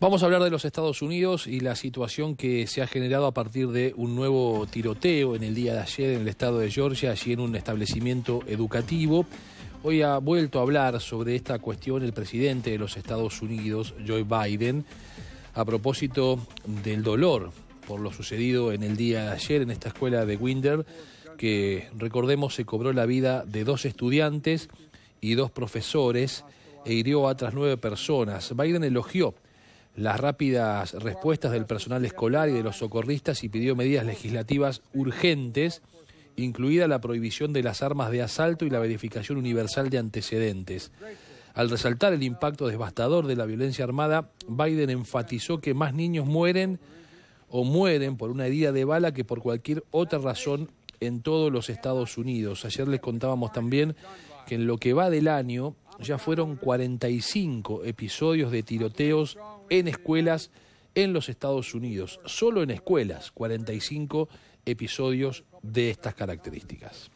Vamos a hablar de los Estados Unidos y la situación que se ha generado a partir de un nuevo tiroteo en el día de ayer en el estado de Georgia, allí en un establecimiento educativo. Hoy ha vuelto a hablar sobre esta cuestión el presidente de los Estados Unidos, Joe Biden, a propósito del dolor por lo sucedido en el día de ayer en esta escuela de Winder, que recordemos se cobró la vida de dos estudiantes y dos profesores e hirió a otras nueve personas. Biden elogió las rápidas respuestas del personal escolar y de los socorristas y pidió medidas legislativas urgentes, incluida la prohibición de las armas de asalto y la verificación universal de antecedentes. Al resaltar el impacto devastador de la violencia armada, Biden enfatizó que más niños mueren o mueren por una herida de bala que por cualquier otra razón en todos los Estados Unidos. Ayer les contábamos también que en lo que va del año ya fueron 45 episodios de tiroteos en escuelas en los Estados Unidos. Solo en escuelas, 45 episodios de estas características.